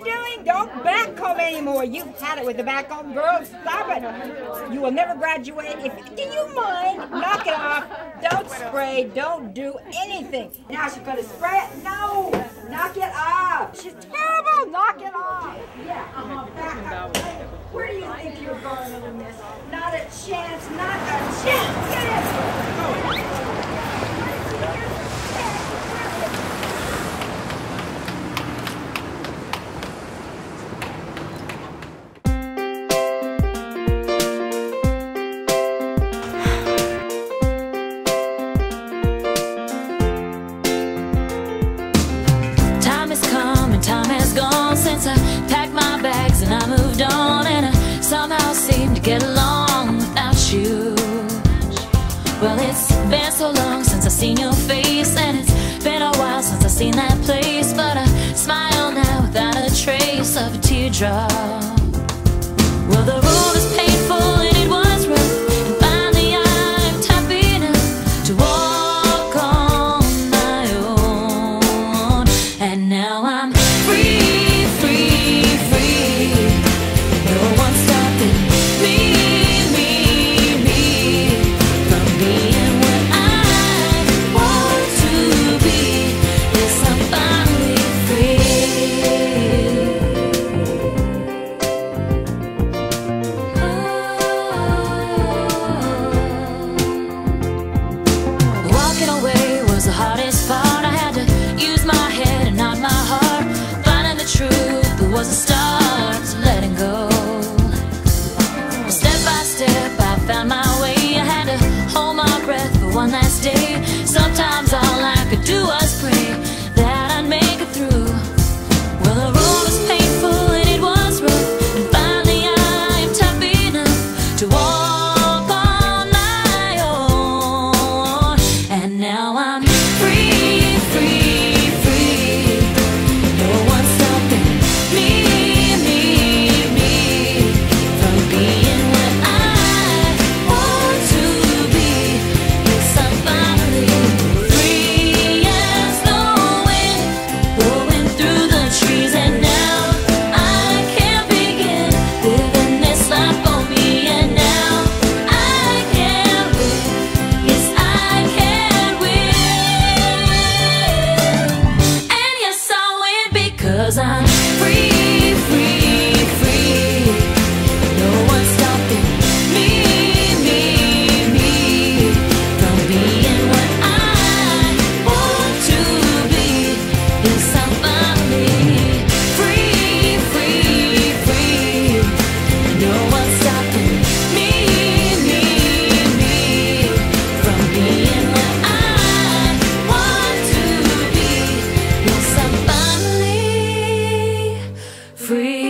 you doing? Don't backcomb anymore. You've had it with the backcomb. Girls, stop it. You will never graduate. If Do you mind? Knock it off. Don't spray. Don't do anything. Now she's going to spray it. No. Knock it off. She's terrible. Knock it off. Yeah. Uh-huh. Where do you think you're going, little miss? Not a chance. Not a chance. Get it. And I moved on. And I somehow seem to get along without you. Well, it's been so long since I've seen your face, and it's been a while since I've seen that place. But I smile now without a trace of a teardrop. Well, the road is painful and it was rough. And finally, I'm happy enough to walk on my own. And now I'm free, Sometimes all I could do free.